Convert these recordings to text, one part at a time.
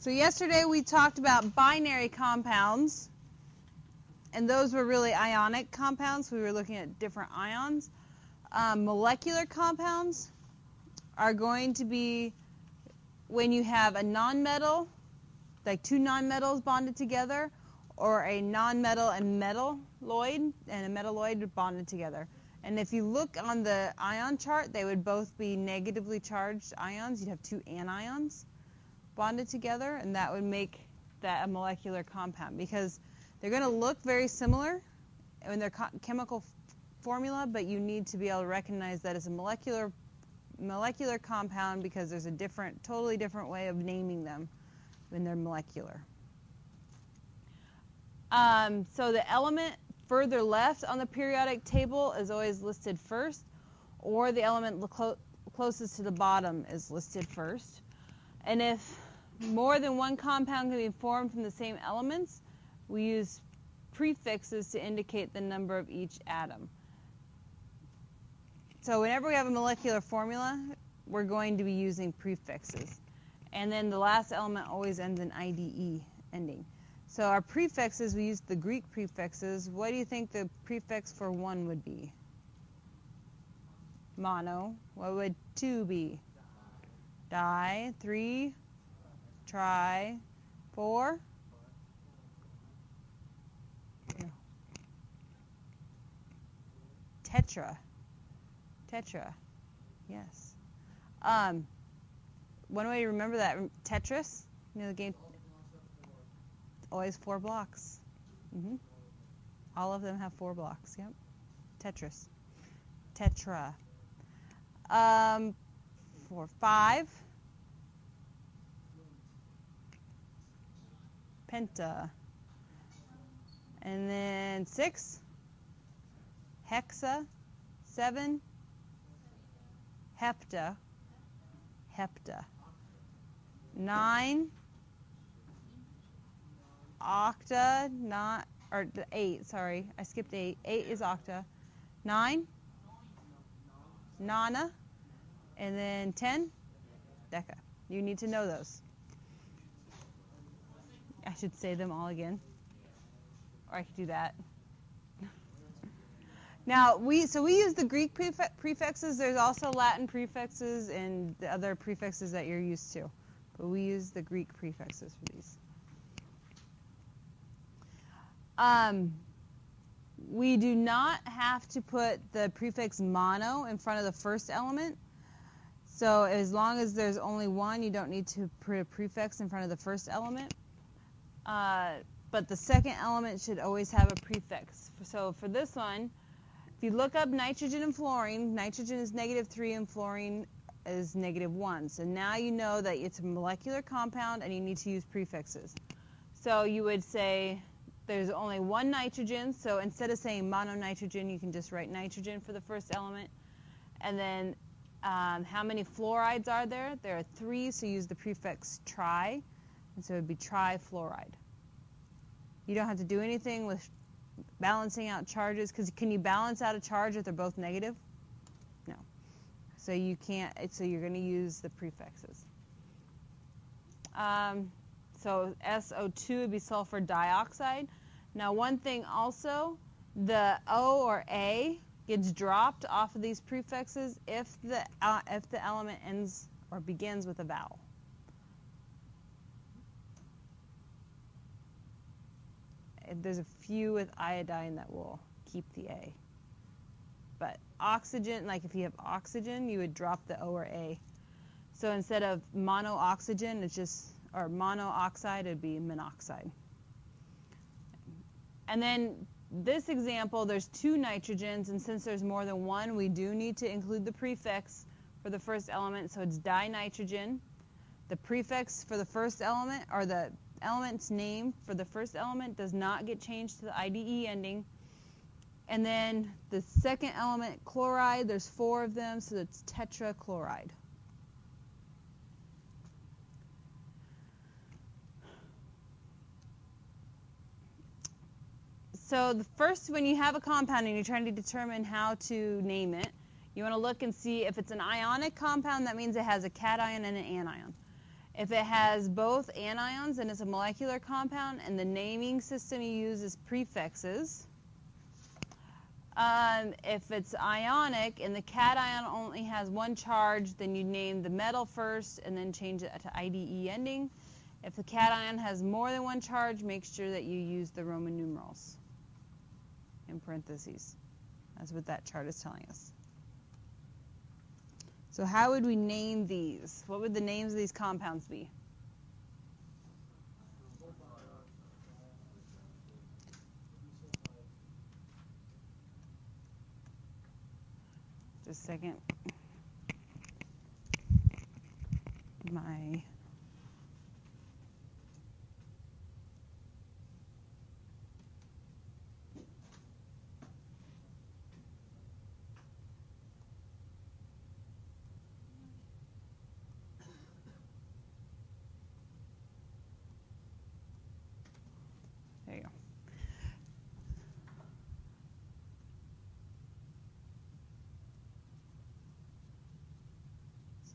So yesterday we talked about binary compounds, and those were really ionic compounds. We were looking at different ions. Um, molecular compounds are going to be when you have a nonmetal, like two nonmetals bonded together, or a nonmetal and metalloid and a metalloid bonded together. And if you look on the ion chart, they would both be negatively charged ions. You'd have two anions bonded together, and that would make that a molecular compound because they're going to look very similar in their chemical formula, but you need to be able to recognize that as a molecular molecular compound because there's a different, totally different way of naming them when they're molecular. Um, so the element further left on the periodic table is always listed first, or the element clo closest to the bottom is listed first. And if more than one compound can be formed from the same elements, we use prefixes to indicate the number of each atom. So whenever we have a molecular formula, we're going to be using prefixes. And then the last element always ends in IDE ending. So our prefixes, we use the Greek prefixes. What do you think the prefix for one would be? Mono. What would two be? Di. Three. Tri. Four. Tetra. Tetra. Yes. Um, one way to remember that, Tetris, you know the game always four blocks. Mm-hmm. All of them have four blocks. Yep. Tetris. Tetra. Um, four, five. Penta. And then six. Hexa. Seven. Hepta. Hepta. Nine octa, not, or eight, sorry, I skipped eight. Eight is octa. Nine, nona, and then ten, deca. You need to know those. I should say them all again, or I could do that. Now we so we use the Greek prefixes. There's also Latin prefixes and the other prefixes that you're used to, but we use the Greek prefixes for these. Um, we do not have to put the prefix mono in front of the first element. So as long as there's only one, you don't need to put a prefix in front of the first element. Uh, but the second element should always have a prefix. So for this one, if you look up nitrogen and fluorine, nitrogen is negative 3 and fluorine is negative 1. So now you know that it's a molecular compound and you need to use prefixes. So you would say there's only one nitrogen, so instead of saying mononitrogen, you can just write nitrogen for the first element. And then um, how many fluorides are there? There are three, so use the prefix tri, and so it would be trifluoride. You don't have to do anything with balancing out charges, because can you balance out a charge if they're both negative? No. So you can't, so you're going to use the prefixes. Um, so SO2 would be sulfur dioxide. Now one thing also, the O or A gets dropped off of these prefixes if the, uh, if the element ends or begins with a vowel. There's a few with iodine that will keep the A. But oxygen, like if you have oxygen, you would drop the O or A. So instead of monooxygen, it's just, or monooxide, it'd be monoxide. And then this example, there's two nitrogens, and since there's more than one, we do need to include the prefix for the first element, so it's dinitrogen. The prefix for the first element, or the element's name for the first element does not get changed to the IDE ending. And then the second element, chloride, there's four of them, so it's tetrachloride. So the first, when you have a compound and you're trying to determine how to name it, you want to look and see if it's an ionic compound, that means it has a cation and an anion. If it has both anions and it's a molecular compound and the naming system you use is prefixes, um, if it's ionic and the cation only has one charge, then you name the metal first and then change it to IDE ending. If the cation has more than one charge, make sure that you use the Roman numerals in parentheses. That's what that chart is telling us. So how would we name these? What would the names of these compounds be? Just a second. My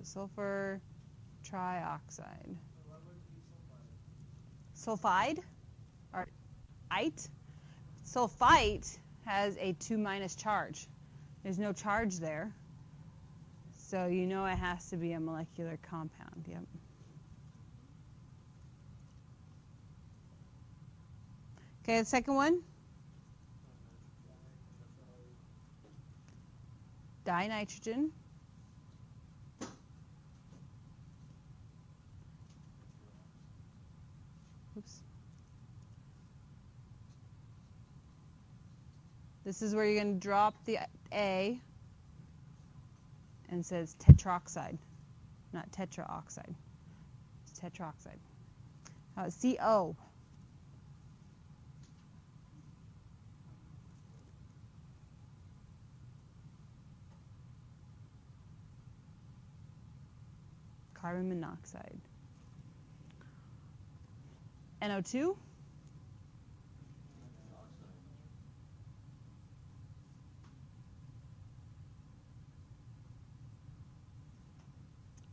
sulfur trioxide. Sulfide or ite. Sulfite has a 2 minus charge. There's no charge there. So you know it has to be a molecular compound. Yep. Okay, the second one. Dinitrogen. This is where you're going to drop the A and says tetroxide, not tetraoxide. It's tetroxide. Uh, CO. carbon monoxide. NO2.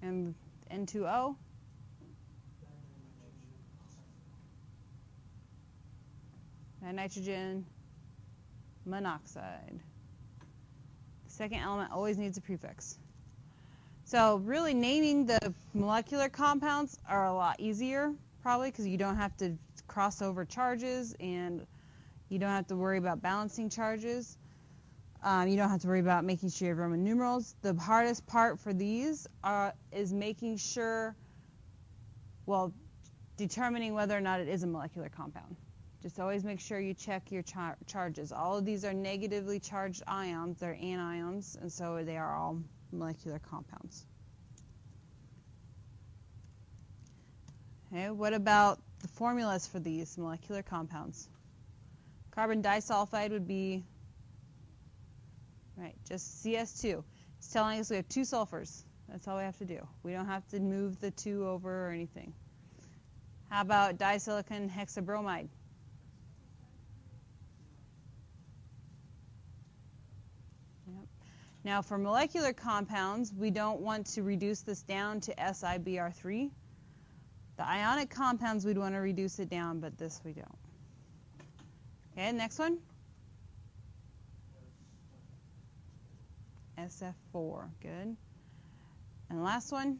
And N2O. And nitrogen monoxide. The second element always needs a prefix. So really naming the molecular compounds are a lot easier probably because you don't have to cross over charges and you don't have to worry about balancing charges. Um, you don't have to worry about making sure you have Roman numerals. The hardest part for these are, is making sure, well, determining whether or not it is a molecular compound. Just always make sure you check your char charges. All of these are negatively charged ions. They're anions, and so they are all molecular compounds. Okay, what about the formulas for these molecular compounds? Carbon disulfide would be, right, just CS2. It's telling us we have two sulfurs. That's all we have to do. We don't have to move the two over or anything. How about disilicon hexabromide? Now for molecular compounds, we don't want to reduce this down to SiBr3. The ionic compounds, we'd want to reduce it down, but this we don't. Okay, next one. SF4, good. And last one?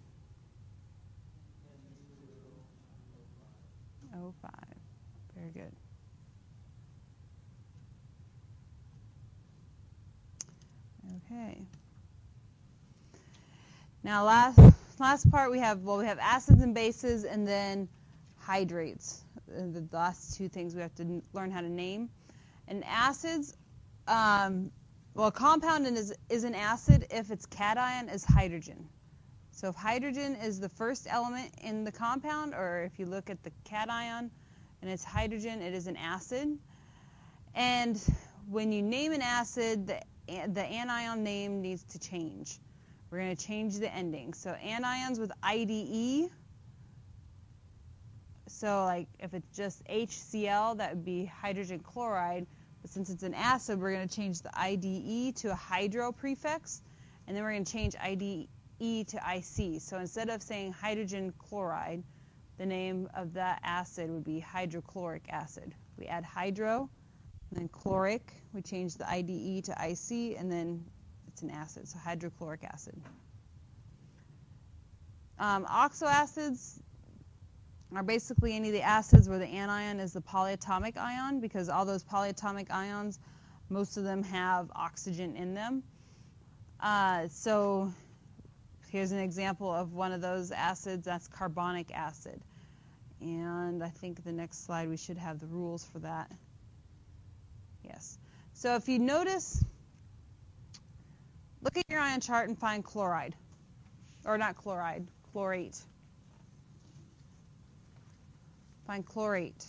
O5, very good. Okay. Now last last part we have well we have acids and bases and then hydrates. The last two things we have to learn how to name. And acids, um, well, a compound is is an acid if its cation is hydrogen. So if hydrogen is the first element in the compound, or if you look at the cation and it's hydrogen, it is an acid. And when you name an acid, the the anion name needs to change. We're going to change the ending. So anions with IDE. So like if it's just HCl, that would be hydrogen chloride. But since it's an acid, we're going to change the IDE to a hydro prefix. And then we're going to change IDE to IC. So instead of saying hydrogen chloride, the name of that acid would be hydrochloric acid. We add hydro, then chloric, we change the IDE to IC, and then it's an acid, so hydrochloric acid. Um, oxoacids are basically any of the acids where the anion is the polyatomic ion because all those polyatomic ions, most of them have oxygen in them. Uh, so here's an example of one of those acids, that's carbonic acid. And I think the next slide we should have the rules for that. Yes. So if you notice, look at your ion chart and find chloride. Or not chloride, chlorate. Find chlorate.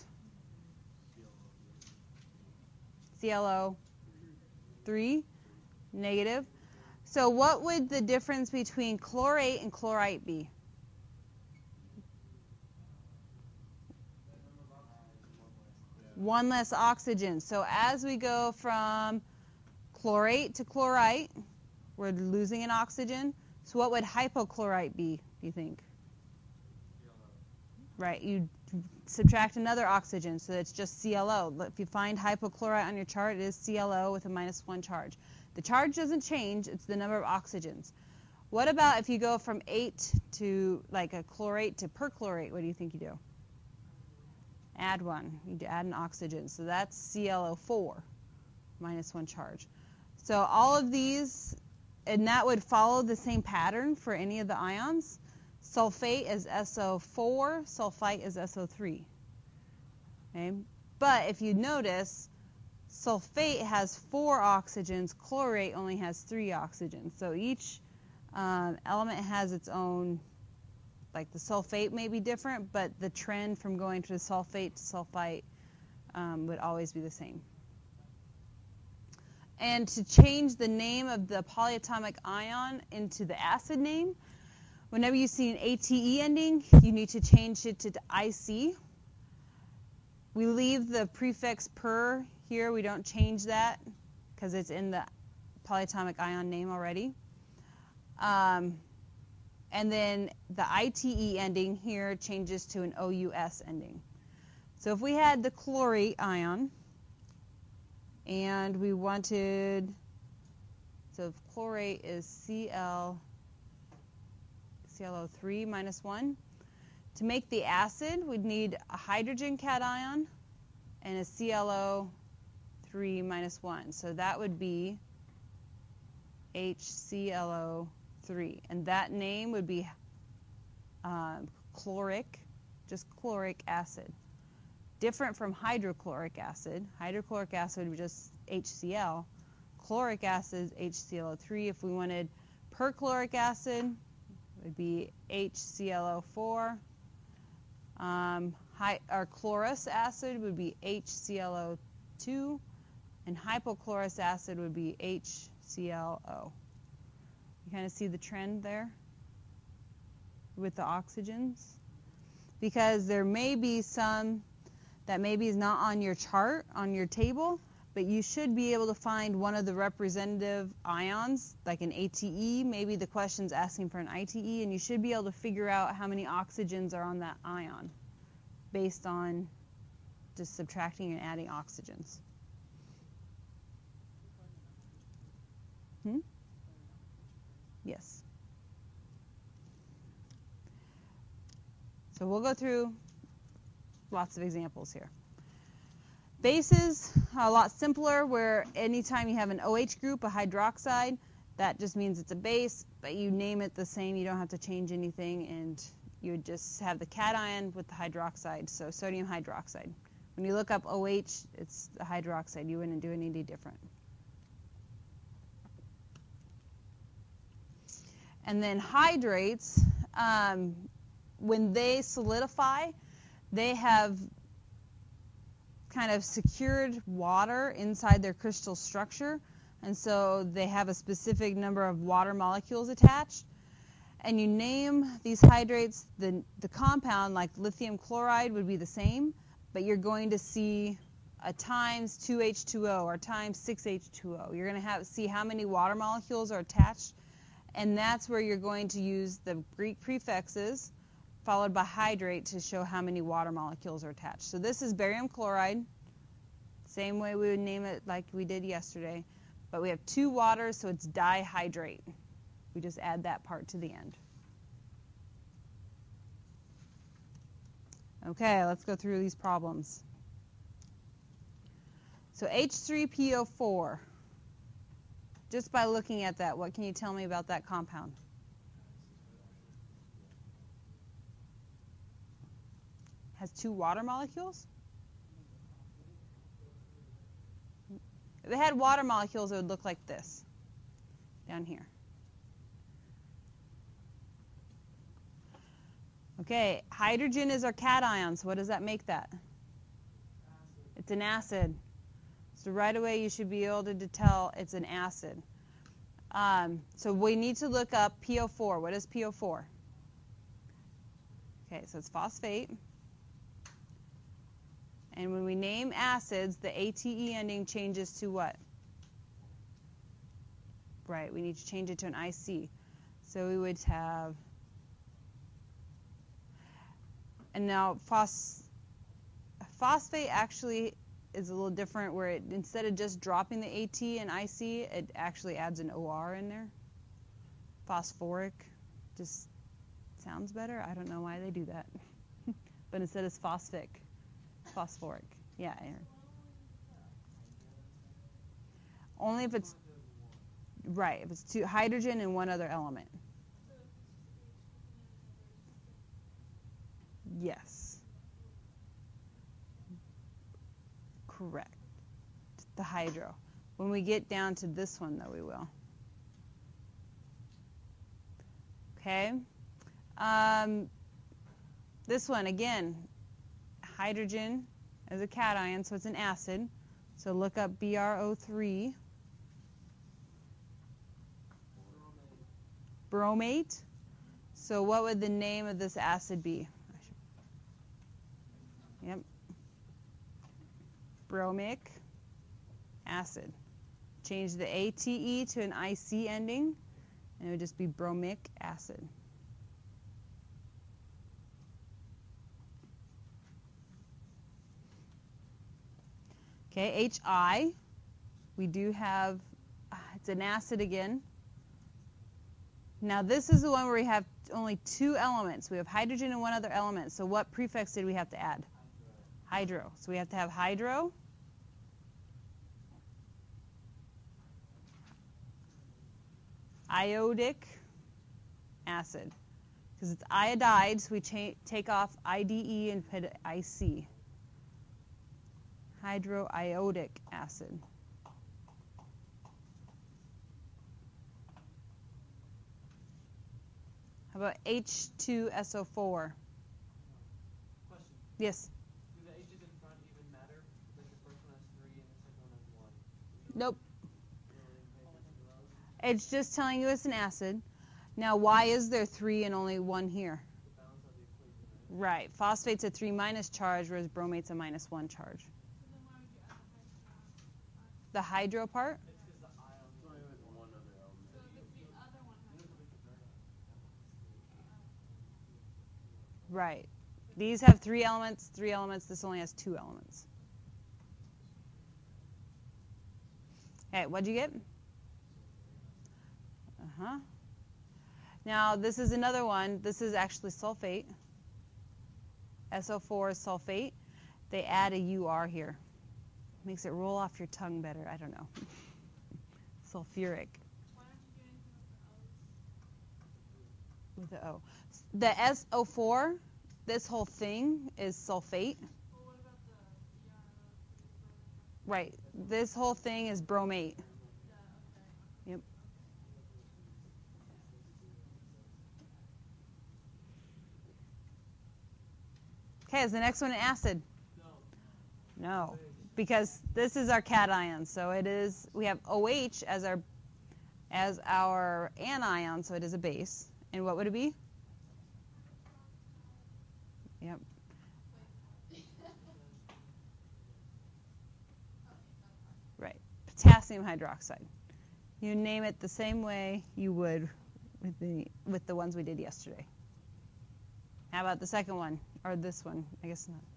ClO 3, negative. So what would the difference between chlorate and chlorite be? One less oxygen. So as we go from chlorate to chlorite, we're losing an oxygen. So what would hypochlorite be, do you think? Right, you subtract another oxygen, so it's just ClO. If you find hypochlorite on your chart, it is ClO with a minus one charge. The charge doesn't change, it's the number of oxygens. What about if you go from 8 to like a chlorate to perchlorate? What do you think you do? Add one. You add an oxygen. So that's ClO4, minus one charge. So all of these, and that would follow the same pattern for any of the ions. Sulfate is SO4, sulfite is SO3. Okay? But if you notice, sulfate has four oxygens, chlorate only has three oxygens. So each um, element has its own, like the sulfate may be different, but the trend from going to the sulfate to sulfite um, would always be the same. And to change the name of the polyatomic ion into the acid name, whenever you see an ATE ending, you need to change it to IC. We leave the prefix per here. We don't change that because it's in the polyatomic ion name already. Um, and then the ITE ending here changes to an OUS ending. So if we had the chlorate ion and we wanted, so chlorate is Cl ClO3 minus 1. To make the acid, we'd need a hydrogen cation and a ClO3 minus 1. So that would be HClO3. And that name would be uh, chloric, just chloric acid. Different from hydrochloric acid. Hydrochloric acid would be just HCl. Chloric acid is HClO3. If we wanted perchloric acid, would be HClO4. Um, high, or chlorous acid would be HClO2, and hypochlorous acid would be HClO. You kind of see the trend there with the oxygens? Because there may be some that maybe is not on your chart, on your table, but you should be able to find one of the representative ions, like an ATE. Maybe the question's asking for an ITE, and you should be able to figure out how many oxygens are on that ion based on just subtracting and adding oxygens. Hmm? Yes. So we'll go through lots of examples here. Bases, a lot simpler, where anytime you have an OH group, a hydroxide, that just means it's a base, but you name it the same. You don't have to change anything, and you would just have the cation with the hydroxide, so sodium hydroxide. When you look up OH, it's the hydroxide. You wouldn't do any different. And then hydrates, um, when they solidify, they have kind of secured water inside their crystal structure. And so they have a specific number of water molecules attached. And you name these hydrates, the, the compound, like lithium chloride, would be the same, but you're going to see a times 2H2O or times 6H2O. You're going to have see how many water molecules are attached, And that's where you're going to use the Greek prefixes followed by hydrate to show how many water molecules are attached. So this is barium chloride, same way we would name it like we did yesterday. But we have two waters, so it's dihydrate. We just add that part to the end. Okay, let's go through these problems. So H3PO4, just by looking at that, what can you tell me about that compound? Has two water molecules? If it had water molecules, it would look like this down here. Okay, hydrogen is our cation, so what does that make that? Acid. It's an acid. So right away you should be able to tell it's an acid. Um, so we need to look up PO4. What is PO4? Okay, so it's phosphate. And when we name acids, the ATE ending changes to what? Right, we need to change it to an IC. So we would have, and now phos, phosphate actually is a little different where it, instead of just dropping the AT and IC, it actually adds an OR in there. Phosphoric just sounds better. I don't know why they do that. but instead it's phosphic phosphoric. Yeah. Only if it's right, if it's two hydrogen and one other element. Yes. Correct. The hydro. When we get down to this one, though, we will. Okay. Um, this one, again, hydrogen as a cation, so it's an acid. So look up BRO3. Bromate. So what would the name of this acid be? Yep. Bromic acid. Change the ATE to an IC ending, and it would just be bromic acid. Okay, HI, we do have, ah, it's an acid again. Now this is the one where we have only two elements. We have hydrogen and one other element. So what prefix did we have to add? Hydro. So we have to have hydro. Iodic acid. Because it's iodide, so we take off IDE and put IC hydroiodic acid. How about H2SO4? Question. Yes. Do the H's in front even matter? Like the first one has three and the second one has one. Nope. Really pay attention to those? It's just telling you it's an acid. Now, why is there three and only one here? The balance of the equation, right? Right. Phosphate's a three minus charge, whereas bromate's a minus one charge. The hydro part? Right. These have three elements, three elements. This only has two elements. Okay, what'd you get? Uh-huh. Now, this is another one. This is actually sulfate. SO4 is sulfate. They add a UR here. Makes it roll off your tongue better. I don't know. Sulfuric. With the O. The SO4, this whole thing is sulfate. Right. This whole thing is bromate. Yep. Okay, is the next one an acid? No. No, because this is our cation. So it is. We have OH as our as our anion, so it is a base. And what would it be? Yep. Right. Potassium hydroxide. You name it the same way you would with the with the ones we did yesterday. How about the second one or this one? I guess not.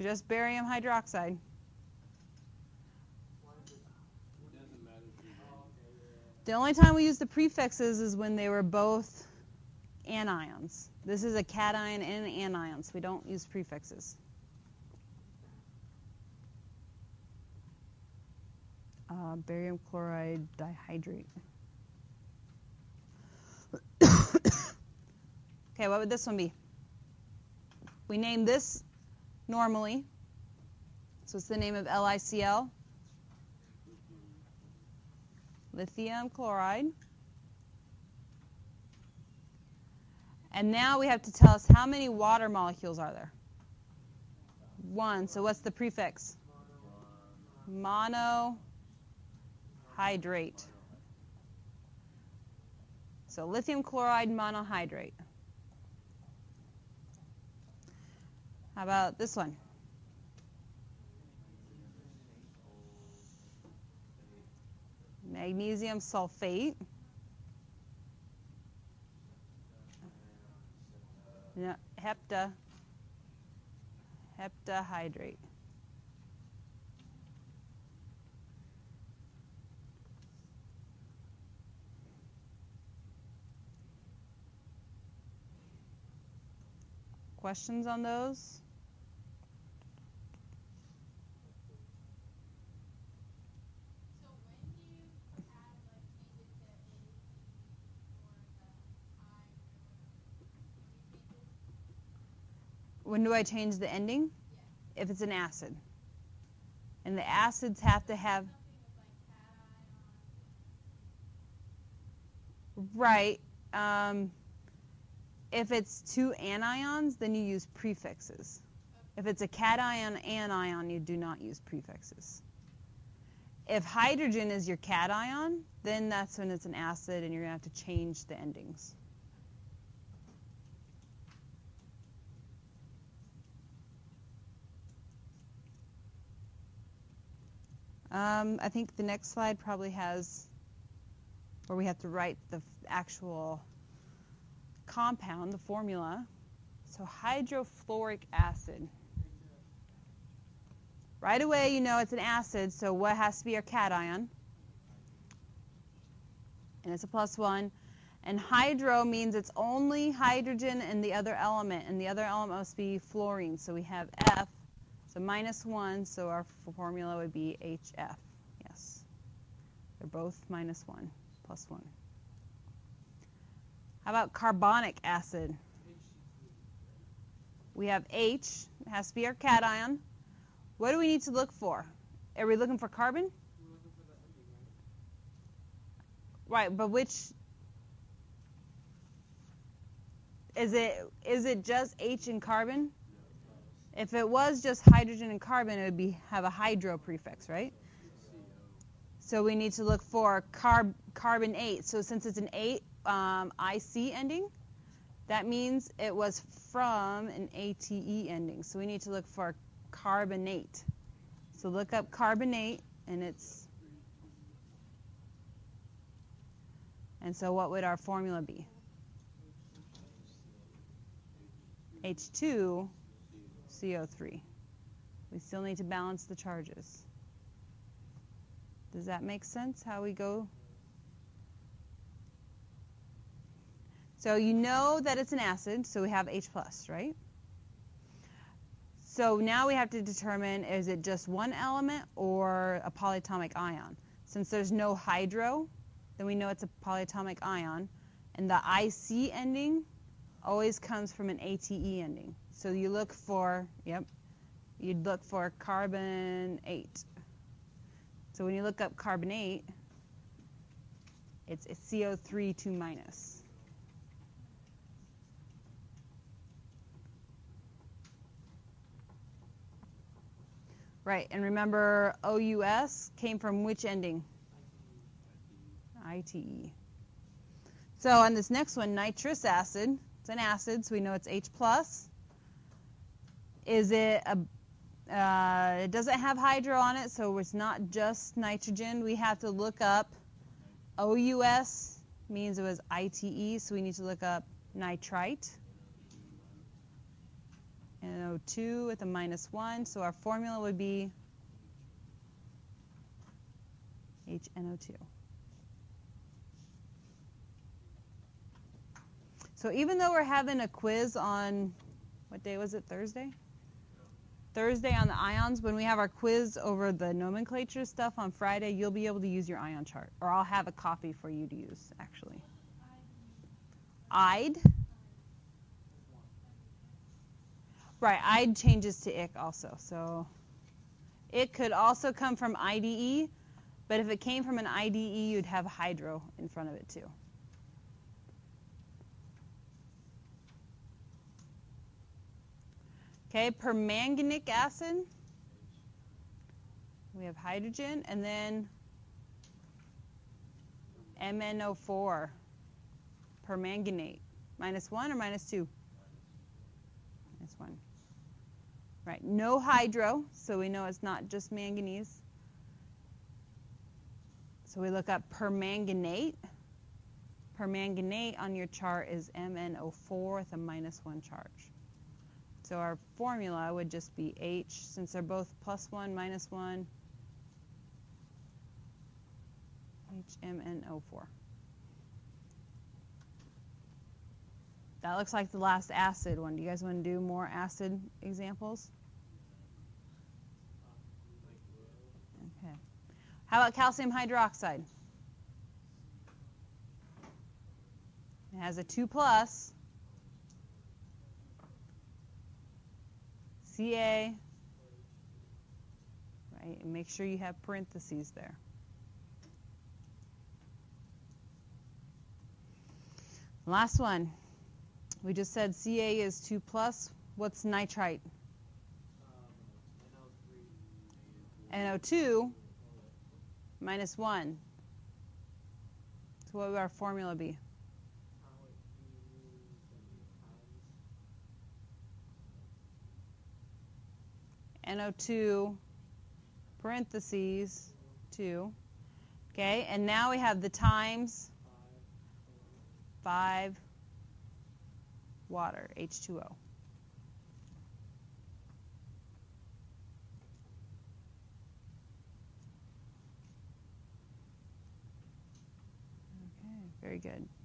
Just barium hydroxide. The only time we use the prefixes is when they were both anions. This is a cation and an anion, so we don't use prefixes. Uh, barium chloride dihydrate. okay, what would this one be? We name this normally. So it's the name of LiCl, lithium chloride. And now we have to tell us how many water molecules are there? One. So what's the prefix? Monohydrate. So lithium chloride monohydrate. How about this one? Magnesium sulfate. No, hepta. Heptahydrate. Questions on those? When do I change the ending? If it's an acid. And the acids have to have right. Um, if it's two anions, then you use prefixes. If it's a cation anion, you do not use prefixes. If hydrogen is your cation, then that's when it's an acid and you're going to have to change the endings. Um, I think the next slide probably has where we have to write the actual compound, the formula. So hydrofluoric acid. Right away, you know it's an acid, so what has to be our cation? And it's a plus one. And hydro means it's only hydrogen and the other element, and the other element must be fluorine. So we have F, so minus one, so our formula would be HF. Yes. They're both minus one, plus one. How about carbonic acid? We have H, it has to be our cation. What do we need to look for? Are we looking for carbon? Right? But which is it is it just H and carbon? If it was just hydrogen and carbon, it would be have a hydro prefix, right? So we need to look for carb carbonate. So since it's an eight um, IC ending, that means it was from an ATE ending. So we need to look for carbonate. So look up carbonate, and it's and so what would our formula be? H2 CO3. We still need to balance the charges. Does that make sense how we go? So you know that it's an acid, so we have H plus, right? So now we have to determine is it just one element or a polyatomic ion? Since there's no hydro, then we know it's a polyatomic ion. And the IC ending always comes from an ATE ending. So you look for, yep, you'd look for carbonate. So when you look up carbonate, it's a CO3 2 minus. Right, and remember OUS came from which ending? ITE. So on this next one, nitrous acid, it's an acid, so we know it's H plus. Is it a uh, it doesn't have hydro on it, so it's not just nitrogen. We have to look up OUS means it was ITE, so we need to look up nitrite. And O2 at the minus 1, so our formula would be HNO2. So even though we're having a quiz on, what day was it, Thursday? Thursday on the ions, when we have our quiz over the nomenclature stuff on Friday, you'll be able to use your ion chart. Or I'll have a copy for you to use, actually. IDE. Right, IDE changes to IC also. So it could also come from IDE, but if it came from an IDE, you'd have hydro in front of it too. Okay, permanganic acid. We have hydrogen and then MnO4, permanganate. Minus 1 or minus 2? Minus 1. Right, no hydro, so we know it's not just manganese. So we look up permanganate. Permanganate on your chart is MnO4 with a minus 1 charge. So our formula would just be H, since they're both plus 1, minus 1, HMNO4. That looks like the last acid one. Do you guys want to do more acid examples? How about calcium hydroxide? It has a 2 plus. CA, right? And make sure you have parentheses there. Last one. We just said CA is 2 plus. What's nitrite? Um, NO2 minus 1. So what would our formula be? NO2 parentheses 2. Okay, and now we have the times 5 water, H2O. Okay, very good.